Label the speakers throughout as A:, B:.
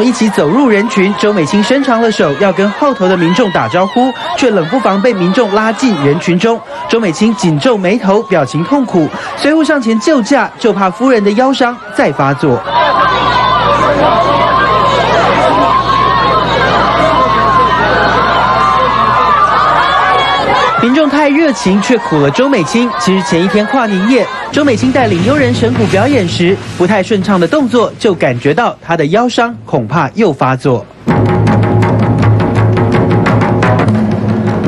A: 一起走入人群，周美青伸长了手要跟后头的民众打招呼，却冷不防被民众拉进人群中。周美青紧皱眉头，表情痛苦，随后上前救驾，就怕夫人的腰伤再发作。民众太热情，却苦了周美青。其实前一天跨年夜，周美青带领悠人神鼓表演时，不太顺畅的动作，就感觉到她的腰伤恐怕又发作。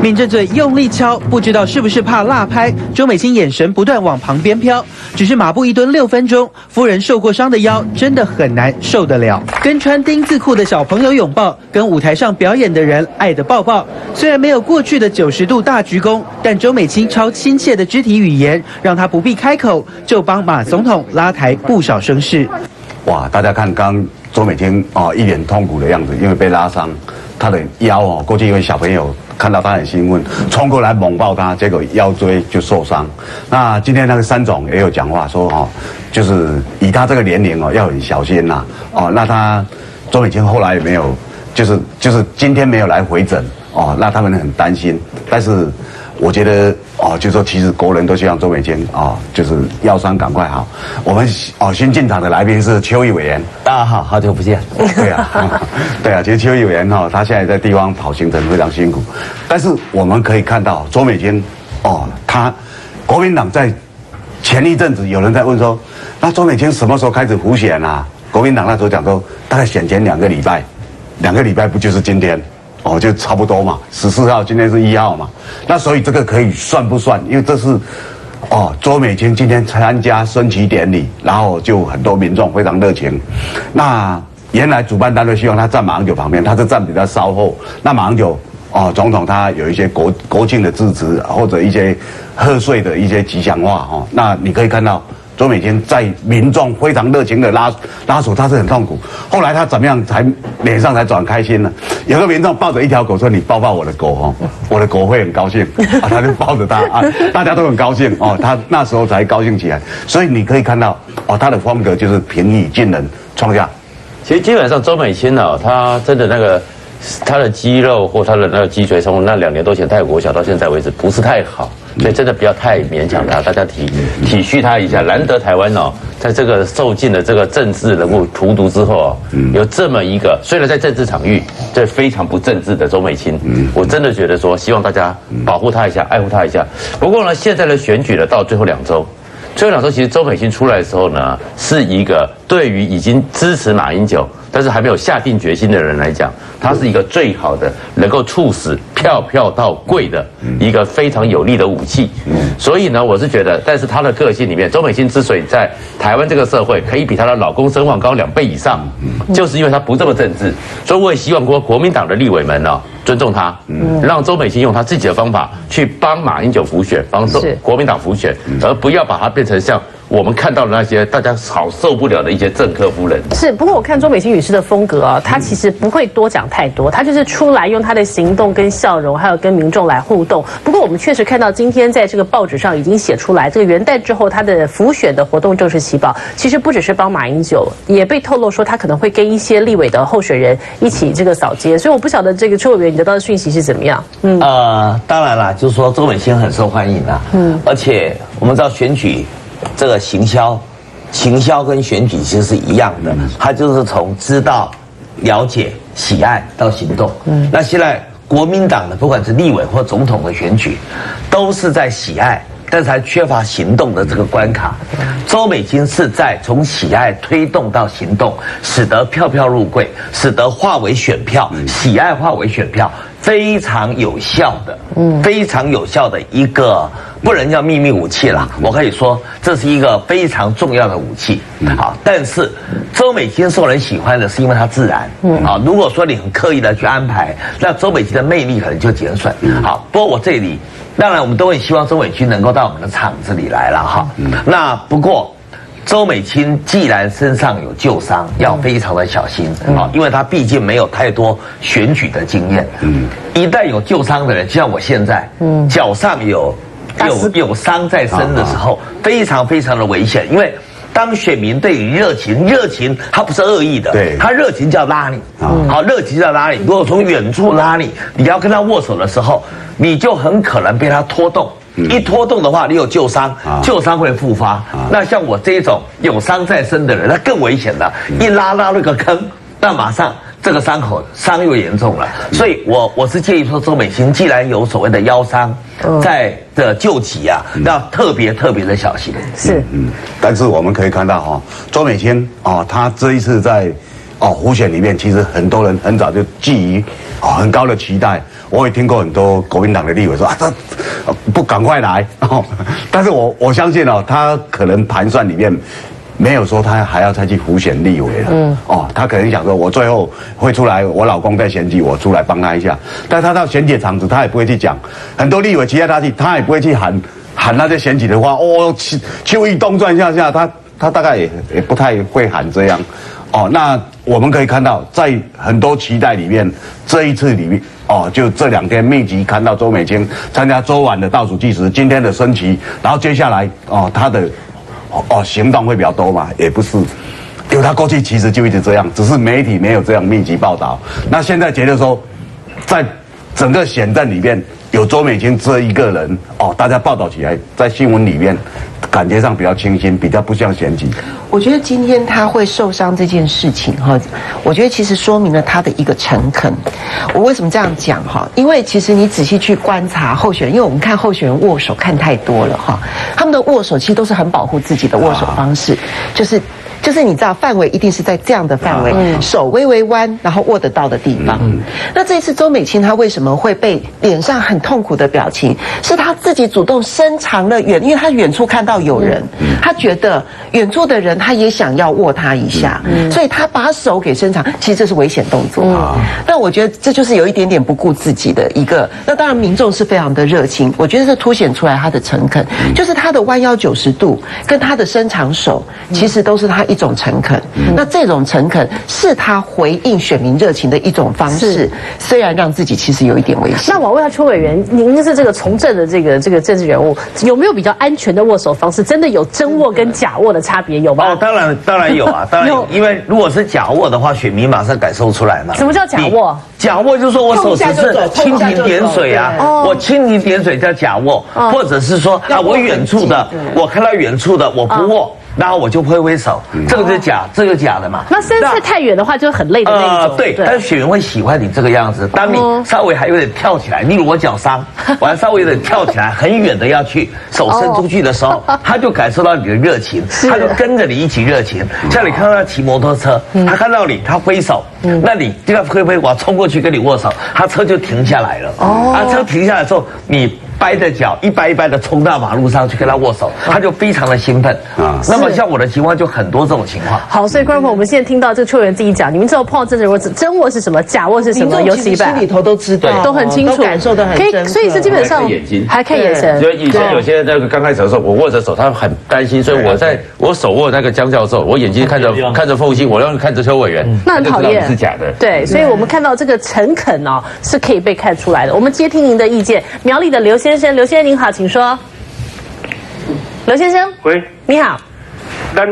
A: 抿着嘴用力敲，不知道是不是怕辣拍。周美青眼神不断往旁边飘，只是马步一蹲六分钟，夫人受过伤的腰真的很难受得了。跟穿丁字裤的小朋友拥抱，跟舞台上表演的人爱的抱抱。虽然没有过去的九十度大鞠躬，但周美青超亲切的肢体语言，让她不必开口就帮马总统拉抬不少声势。
B: 哇，大家看刚周美青哦，一脸痛苦的样子，因为被拉伤，她的腰哦，过去因为小朋友。看到他很兴奋，冲过来猛抱他，结果腰椎就受伤。那今天那个三总也有讲话说，哦，就是以他这个年龄哦，要很小心呐。哦，那他周美清后来也没有，就是就是今天没有来回诊。哦，那他们很担心，但是。我觉得哦，就说其实国人都希望周美娟啊，就是腰伤赶快好。我们哦新进场的来宾是邱毅委员，
C: 大家好，好久不见。
B: 对啊，对啊，其实邱毅委员哈，他现在在地方跑行程非常辛苦，但是我们可以看到周美娟哦，他国民党在前一阵子有人在问说，那周美娟什么时候开始浮选啊？国民党那时候讲说，大概选前两个礼拜，两个礼拜不就是今天？哦，就差不多嘛，十四号，今天是一号嘛，那所以这个可以算不算？因为这是，哦，周美青今天参加升旗典礼，然后就很多民众非常热情。那原来主办单位希望他站马英九旁边，他是站比较稍后。那马英九，哦，总统他有一些国国庆的致辞或者一些贺岁的一些吉祥话哦。那你可以看到。周美青在民众非常热情的拉拉手，他是很痛苦。后来他怎么样才脸上才转开心呢？有个民众抱着一条狗说：“你抱抱我的狗哦，我的狗会很高兴。”啊，他就抱着他啊，大家都很高兴哦。他那时候才高兴起来。所以你可以看到哦，他的风格就是平易近人，创下。
C: 其实基本上周美青呢，他真的那个他的肌肉或他的那个脊椎，从那两年多前泰国小到现在为止不是太好。所以真的不要太勉强他，大家体体恤他一下。难得台湾哦，在这个受尽了这个政治人物荼毒之后哦，有这么一个虽然在政治场域这非常不政治的周美青，我真的觉得说希望大家保护他一下，爱护他一下。不过呢，现在的选举呢到最后两周，最后两周其实周美青出来的时候呢，是一个对于已经支持马英九。但是还没有下定决心的人来讲，它是一个最好的能够促使票票到贵的一个非常有力的武器。所以呢，我是觉得，但是他的个性里面，周美青之所以在台湾这个社会可以比她的老公声望高两倍以上，就是因为她不这么政治。所以我也希望国国民党的立委们呢，尊重她，让周美青用她自己的方法去帮马英九辅选，帮周国民党辅选，而不要把它变成像。我们看到的那些大家好受不了的一些政客夫人
D: 是，不过我看周美青女士的风格啊，她其实不会多讲太多，她就是出来用她的行动跟笑容，还有跟民众来互动。不过我们确实看到今天在这个报纸上已经写出来，这个元旦之后她的浮选的活动正式起跑。其实不只是帮马英九，也被透露说她可能会跟一些立委的候选人一起这个扫街。所以我不晓得这个邱委员你得到的讯息是怎么样？
E: 嗯，呃，当然了，就是说周美青很受欢迎啊，嗯，而且我们知道选举。这个行销、行销跟选举其实是一样的，它就是从知道、了解、喜爱到行动。嗯，那现在国民党的不管是立委或总统的选举，都是在喜爱，但是还缺乏行动的这个关卡。周美金是在从喜爱推动到行动，使得票票入柜，使得化为选票，喜爱化为选票。非常有效的，嗯，非常有效的一个不能叫秘密武器了。我可以说，这是一个非常重要的武器。好，但是周美青受人喜欢的是因为她自然。嗯，啊，如果说你很刻意的去安排，那周美青的魅力可能就减损。好，不过我这里当然我们都很希望周美青能够到我们的场子里来了哈。那不过。周美青既然身上有旧伤，要非常的小心啊，因为她毕竟没有太多选举的经验。嗯，一旦有旧伤的人，就像我现在，嗯，脚上有有有伤在身的时候，非常非常的危险，因为当选民对你热情，热情他不是恶意的，
B: 对
E: 他热情叫拉你，好，热情叫拉你。如果从远处拉你，你要跟他握手的时候，你就很可能被他拖动。一拖动的话，你有旧伤，旧伤会复发。那像我这种有伤在身的人，那更危险了。一拉拉那个坑，那马上这个伤口伤又严重了。所以我我是建议说，周美青既然有所谓的腰伤，在的救急啊，要特别特别的小心。
D: 是，
B: 嗯，但是我们可以看到哈、周美青啊，她这一次在哦湖选里面，其实很多人很早就寄予哦很高的期待。我也听过很多国民党的立委说啊，这呃不赶快来 哦，但是我我相信哦，他可能盘算里面。没有说他还要再去浮选立委了，嗯，哦，他可能想说，我最后会出来，我老公在选举，我出来帮他一下，但他到选举场子，他也不会去讲，很多立委期待他去，他也不会去喊喊那些选举的话，哦，秋秋意东转下下，他他大概也也不太会喊这样，哦，那我们可以看到，在很多期待里面，这一次里面，哦，就这两天密集看到周美青参加周晚的倒数计时，今天的升旗，然后接下来哦，他的哦哦行动会比较多嘛，也不是。因为他过去其实就一直这样，只是媒体没有这样密集报道。那现在觉得说，在整个选战里面有周美青这一个人哦，大家报道起来，在新闻里面感觉上比较清新，比较不像选举。
F: 我觉得今天他会受伤这件事情哈，我觉得其实说明了他的一个诚恳。我为什么这样讲哈？因为其实你仔细去观察候选人，因为我们看候选人握手看太多了哈，他们的握手其实都是很保护自己的握手方式，就是。就是你知道范围一定是在这样的范围，手微微弯，然后握得到的地方。那这一次周美青她为什么会被脸上很痛苦的表情？是她自己主动伸长了远，因为她远处看到有人，她觉得远处的人她也想要握她一下，所以她把手给伸长。其实这是危险动作。但我觉得这就是有一点点不顾自己的一个。那当然民众是非常的热情，我觉得这凸显出来他的诚恳，就是他的弯腰九十度跟他的伸长手，其实都是他一种诚恳。那这种诚恳是他回应选民热情的一种方式，虽然让自己其实有一点危险。
D: 那我问一下邱委员，您是这个从政的这个这个政治人物，有没有比较安全的握手方式？真的有真握跟假握的差别有吗？
E: 哦，当然当然有啊，当然因为如果是假握的话，选民马上感受出来嘛。
D: 什么叫假握？
E: 假握就是说我手只
F: 碰一下就是
E: 蜻蜓点水啊，我蜻蜓点水叫假握，或者是说啊，我远处的，我看到远处的我不握，然后我就挥挥手，这个是假，这个假的嘛。
D: 那身侧太远的话，就很累的那种。
E: 呃对，但是选员会喜欢你这个样子。当你稍微还有点跳起来，例如我脚伤，我还稍微有点跳起来，很远的要去手伸出去的时候，他就感受到你的热情，他就跟着你一起热情。像你看到他骑摩托车，他看到你，他挥手，那你就要挥挥，我要冲过去跟你握手，他车就停下来了。哦，啊，车停下来之后，你。掰着脚一掰一掰的冲到马路上去跟他握手，他就非常的兴奋。啊。那么像我的情况就很多这种情况。
D: 好，所以观众朋友，我们现在听到这个邱委员自己讲，你们知道碰到政治人物真握是什么，假握是什么，有几百
F: 心里头都知道，
D: 都很清楚，
F: 感受得很
D: 可以。所以是基本上
C: 还看眼睛。
D: 还看眼神
C: 所。以以前有些那个刚开始的时候，我握着手，他很担心，所以我在我手握那个江教授，我眼睛看着看着凤欣，我让看着邱委员，
D: 那很讨厌
C: 他就知道你是假的。
D: 对，所以我们看到这个诚恳哦，是可以被看出来的。我们接听您的意见，苗栗的刘先生，刘先生您好，请说。刘先生，
G: 喂，
D: 你好，
G: 咱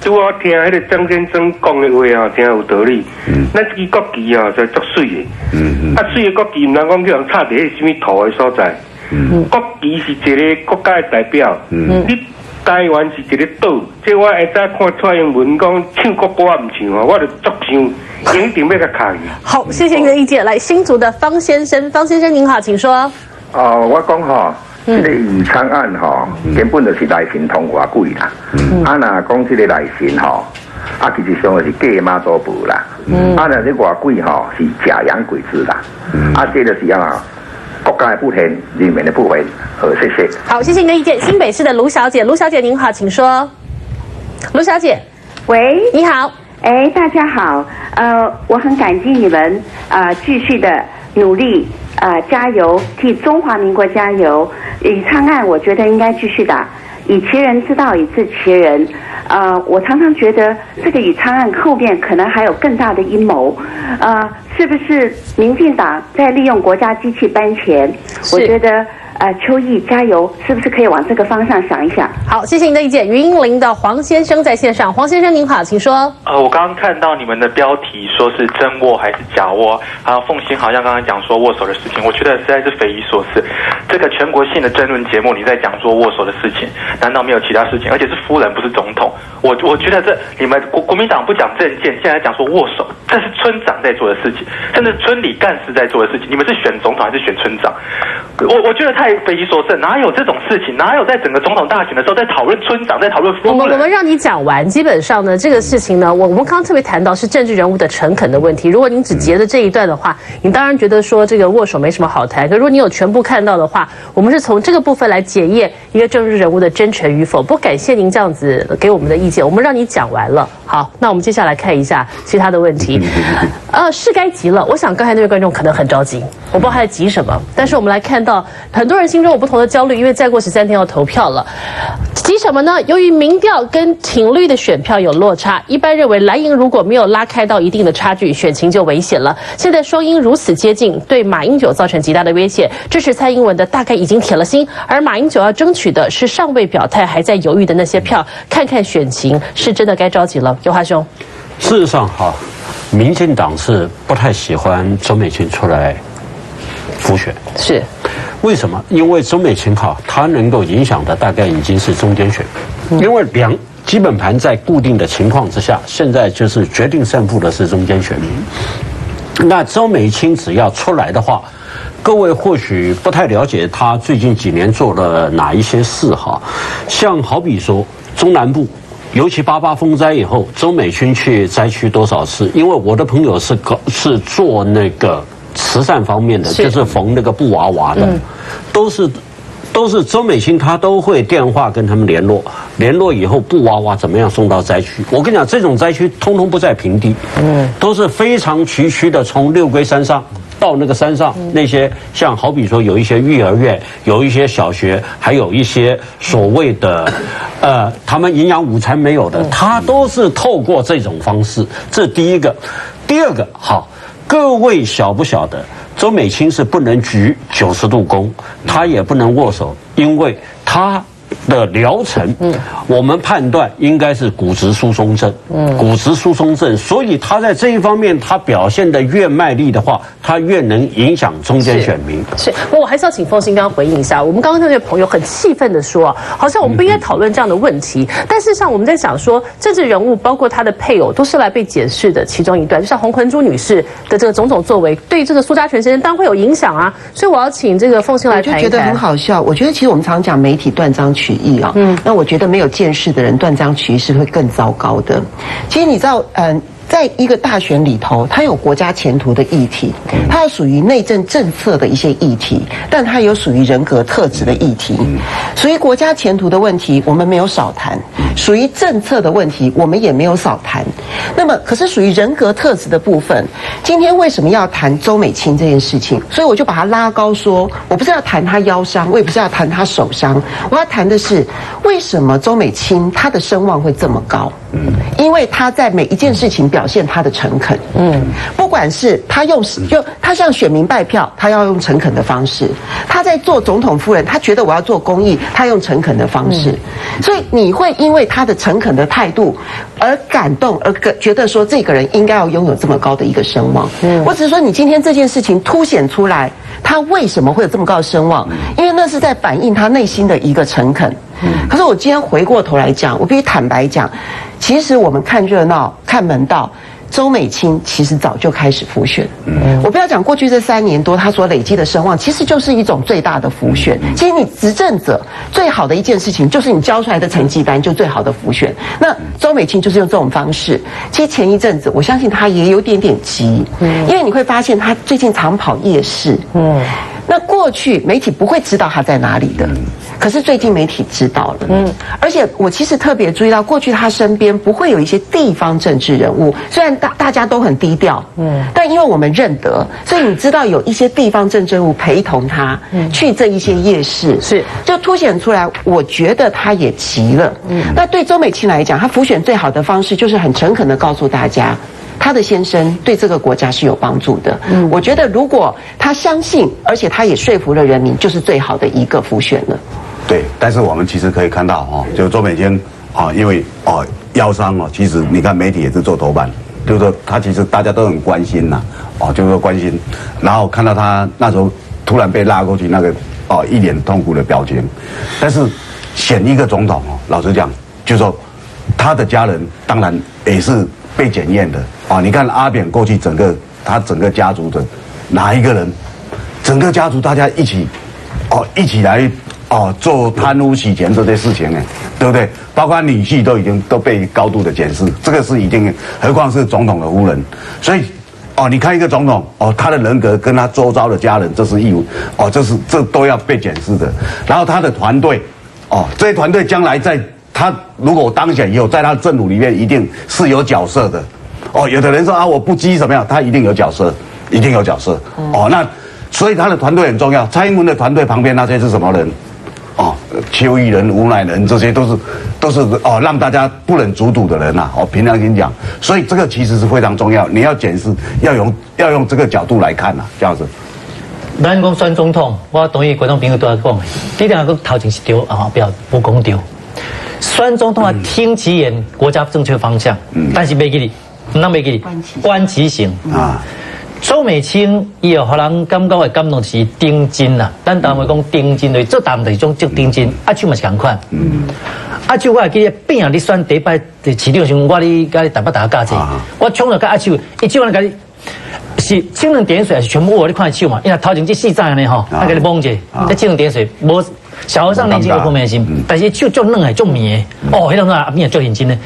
G: 拄好听迄个张先生讲的话啊，听有道理。嗯咱这支国旗啊，就足水的。嗯嗯啊，水的国旗毋通讲叫人插伫迄什么土的所在。嗯国旗是一个国家的代表。嗯你台湾是一个岛，即我会早看蔡英文讲唱国歌毋唱啊，我就足想，一定要甲卡去。
D: 好，谢谢您的意见。来，新竹的方先生，方先生您好，请说。
H: 哦，我讲吼，这个宜昌案吼，根本就是内神通外鬼啦。啊，若讲这个内神吼，啊，其实上的是假妈祖婆啦。啊，若这外鬼吼是假洋鬼子啦。啊，这就是啊，国家的不偏，人民的不偏。好，谢谢。
D: 好，谢谢您的意见。新北市的卢小姐，卢小姐您好，请说。卢小姐，
I: 喂，
D: 你好。
I: 哎，大家好，呃，我很感激你们，呃，继续的努力，呃，加油，替中华民国加油。以昌案，我觉得应该继续打，以其人之道，以治其人。呃，我常常觉得这个以昌案后面可能还有更大的阴谋，呃，是不是民进党在利用国家机器搬钱？我觉得。呃，秋意加油，是不是可以往这个方向想一想？
D: 好，谢谢您的意见。云林的黄先生在线上，黄先生您好，请说。
J: 呃，我刚刚看到你们的标题说是真握还是假握，还有凤欣好像刚刚讲说握手的事情，我觉得实在是匪夷所思。这个全国性的争论节目，你在讲说握手的事情，难道没有其他事情？而且是夫人，不是总统。我我觉得这你们国国民党不讲政见，现在讲说握手，这是村长在做的事情，甚至村里干事在做的事情。你们是选总统还是选村长？我我觉得太匪夷所思，哪有这种事情？哪有在整个总统大选的时候在讨论村长，在讨论夫
D: 我们我？们让你讲完，基本上呢，这个事情呢，我我们刚刚特别谈到是政治人物的诚恳的问题。如果您只截了这一段的话，你当然觉得说这个握手没什么好谈。可如果你有全部看到的话，我们是从这个部分来检验一个政治人物的真诚与否。不感谢您这样子给我们的意见，我们让你讲完了。好，那我们接下来看一下其他的问题。呃，是该急了。我想刚才那位观众可能很着急，我不知道他在急什么。但是我们来看到很多人心中有不同的焦虑，因为再过十三天要投票了。急什么呢？由于民调跟挺绿的选票有落差，一般认为蓝营如果没有拉开到一定的差距，选情就危险了。现在双英如此接近，对马英九造成极大的威胁。支持蔡英文的大概已经铁了心，而马英九要争取的是尚未表态、还在犹豫的那些票。看看选情，是真的该着急了。尤华兄，
K: 事实上，哈，民进党是不太喜欢周美琴出来复选。
D: 是
K: 为什么？因为中美青哈，她能够影响的大概已经是中间选民，因为两基本盘在固定的情况之下，现在就是决定胜负的是中间选民。那周美青只要出来的话，各位或许不太了解他最近几年做了哪一些事哈，像好比说中南部。尤其八八风灾以后，周美青去灾区多少次？因为我的朋友是搞是做那个慈善方面的，
D: 是
K: 就是缝那个布娃娃的，都是都是周美青，她都会电话跟他们联络，联络以后布娃娃怎么样送到灾区？我跟你讲，这种灾区通通不在平地，嗯，都是非常崎岖的，从六龟山上。到那个山上，那些像好比说有一些育儿院，有一些小学，还有一些所谓的，呃，他们营养午餐没有的，他都是透过这种方式。这第一个，第二个，好，各位晓不晓得，周美青是不能举九十度躬，她也不能握手，因为她。的疗程，嗯，我们判断应该是骨质疏松症，嗯，骨质疏松症，所以他在这一方面他表现的越卖力的话，他越能影响中间选民。
D: 是，不过我还是要请凤新刚刚回应一下。我们刚刚那位朋友很气愤的说，好像我们不应该讨论这样的问题。但事实上，我们在想说，政治人物包括他的配偶，都是来被检视的其中一段。就像洪坤珠女士的这个种种作为，对这个苏家全先生当然会有影响啊。所以我要请这个凤新来谈一
F: 我就觉得很。好笑。我觉得其实我们常讲媒体断章取义啊，嗯，那我觉得没有见识的人断章取义是会更糟糕的。其实你知道，嗯、在一个大选里头，它有国家前途的议题，它有属于内政政策的一些议题，但它有属于人格特质的议题。属于国家前途的问题，我们没有少谈；属于政策的问题，我们也没有少谈。那么，可是属于人格特质的部分，今天为什么要谈周美青这件事情？所以我就把它拉高说，我不是要谈她腰伤，我也不是要谈她手伤，我要谈的是为什么周美青她的声望会这么高？嗯，因为她在每一件事情表现他的诚恳。嗯，不管是他用就他向选民拜票，他要用诚恳的方式；他在做总统夫人，他觉得我要做公益，他用诚恳的方式。所以你会因为他的诚恳的态度而感动，而个觉得说这个人应该要拥有这么高的一个声望。嗯，我只是说你今天这件事情凸显出来，他为什么会有这么高的声望？因为那是在反映他内心的一个诚恳。可是我今天回过头来讲，我必须坦白讲，其实我们看热闹、看门道。周美青其实早就开始浮选，我不要讲过去这三年多他所累积的声望，其实就是一种最大的浮选。其实你执政者最好的一件事情，就是你交出来的成绩单就最好的浮选。那周美青就是用这种方式。其实前一阵子，我相信他也有点点急，因为你会发现他最近常跑夜市，嗯。那过去媒体不会知道他在哪里的，可是最近媒体知道了。嗯，而且我其实特别注意到，过去他身边不会有一些地方政治人物，虽然大大家都很低调，嗯，但因为我们认得，所以你知道有一些地方政治人物陪同他去这一些夜市，
D: 是
F: 就凸显出来。我觉得他也急了。嗯，那对周美青来讲，他浮选最好的方式就是很诚恳的告诉大家。她的先生对这个国家是有帮助的。嗯，我觉得如果他相信，而且他也说服了人民，就是最好的一个复选了。
B: 对，但是我们其实可以看到哈，就周美娟啊，因为哦腰伤哦，其实你看媒体也是做头版，就是说他其实大家都很关心呐，哦，就是说关心，然后看到他那时候突然被拉过去那个哦一脸痛苦的表情，但是选一个总统哦，老实讲，就说他的家人当然也是被检验的啊。你看阿扁过去整个他整个家族的哪一个人，整个家族大家一起哦一起来哦做贪污洗钱这些事情呢，对不对？包括女婿都已经都被高度的检视，这个是一定，何况是总统的夫人，所以。哦，你看一个总统，哦，他的人格跟他周遭的家人，这是义务，哦，这是这都要被检视的。然后他的团队，哦，这些团队将来在他如果当选以后，在他的政府里面一定是有角色的。哦，有的人说啊，我不羁怎么样？他一定有角色，一定有角色。哦，那所以他的团队很重要。蔡英文的团队旁边那些是什么人？哦，邱毅人、吴乃人，这些都是都是哦，让大家不忍卒睹的人呐。哦，凭良心讲，所以这个其实是非常重要。你要检视，要用要用这个角度来看呐，这样子。
L: 咱讲选总统，我同意观众朋友都要讲的。第一点讲头前是丢啊，不要不讲丢。选总统啊，听其言，国家正确方向。嗯。但是没给你，那没给你，观其行啊。周美青伊有互人感觉会感动是定金呐，咱单位讲定金的，做单的一种叫定金，阿舅嘛是同款。嗯，阿舅我还记得变啊，你选第一摆伫市场时，我哩甲你大把大家加济，我冲了甲阿舅，一句话甲你是蜻蜓点水，还是全部我你看手嘛？因为头前这四张安尼吼，我甲你蒙者，这蜻蜓点水无。小和尚年轻有破心，但是就就嫩诶，就迷诶。哦，迄种啊，面做眼睛呢，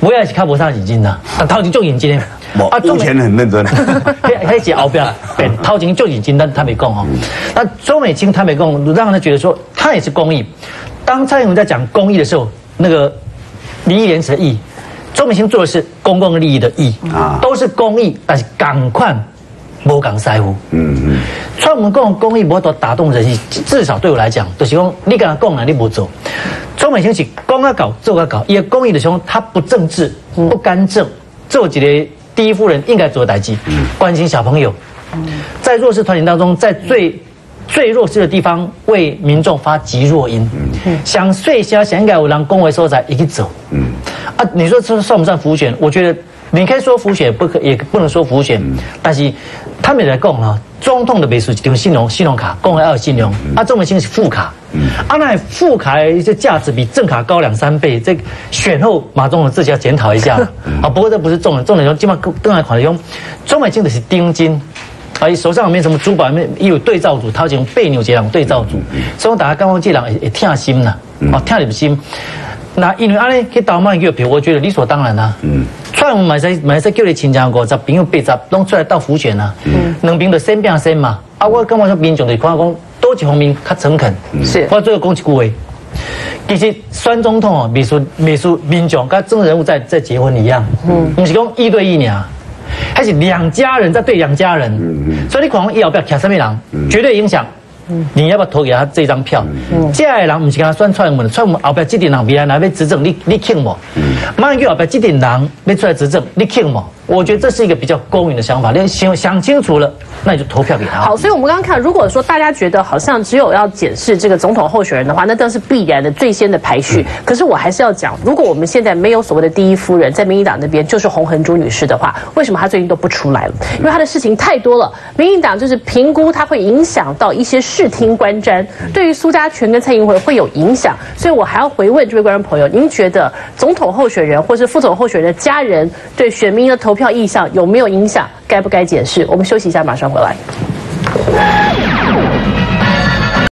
L: 我也是看不上眼睛的，但头前做眼睛呢。
B: 啊，目前很认真。
L: 还还是后边变头前做眼睛，但他没讲哦。那周美青他没讲，让人觉得说他也是公益。当蔡英文在讲公益的时候，那个名义言辞的义，周美青做的是公共利益的义啊，都是公益，但是赶快。无讲在乎，嗯嗯，专门讲公益，无多打动人心。至少对我来讲，就是讲你跟他讲了，你不做。周美清是讲啊搞，做啊搞，也公益的时候，他不政治，不干政，做几个第一夫人应该做的代际，关心小朋友，在弱势团体当中，在最最弱势的地方为民众发极弱音，想睡下想应该有人恭维所在，一起走，嗯啊，你说这算不算浮选？我觉得。你可以说浮选，不可也不能说浮选，但是他们在讲啊，总统的美术一张信用信用卡，讲要有信用，啊，这么清是副卡，啊，那副卡一些价值比正卡高两三倍，这选后马总统自己要检讨一下。啊。不过这不是重点，重点说基本上更更来考虑用，中美金的是丁金，而手上没什么珠宝，没有对照组，他就用贝纽杰朗对照组，所以大家刚刚这人也也听心呐，哦，听你的心。那因为安尼去倒卖一个票，我觉得理所当然啊。嗯，出来买使买使叫你亲戚五十朋友八十，拢出来倒浮选啊。嗯，两边就先变先嘛。啊，我感觉说民众就看讲多一方面较诚恳。是，我最后讲一句话，其实选总统哦，秘书秘书民众跟政治人物在在结婚一样。嗯，不是讲一对一呢，还是两家人在对两家人。嗯嗯，所以你可能以后不要卡什么人，绝对影响。你要不要投给他这张票？这样的人不是跟他算蔡英文的，蔡英文后边这点人未来来要执政，你你听我。马上叫后边这点人要出来执政，你听我。我觉得这是一个比较公允的想法，你想想清楚了，那你就投票给他。
D: 好，所以我们刚刚看，如果说大家觉得好像只有要检视这个总统候选人的话，那当然是必然的最先的排序。可是我还是要讲，如果我们现在没有所谓的第一夫人，在民进党那边就是洪恒珠女士的话，为什么她最近都不出来了？因为她的事情太多了。民进党就是评估她会影响到一些视听观瞻，对于苏家全跟蔡英文会有影响。所以我还要回问这位观众朋友，您觉得总统候选人或是副总候选人的家人对选民的投？投票意向有没有影响？该不该解释？我们休息一下，马上回来。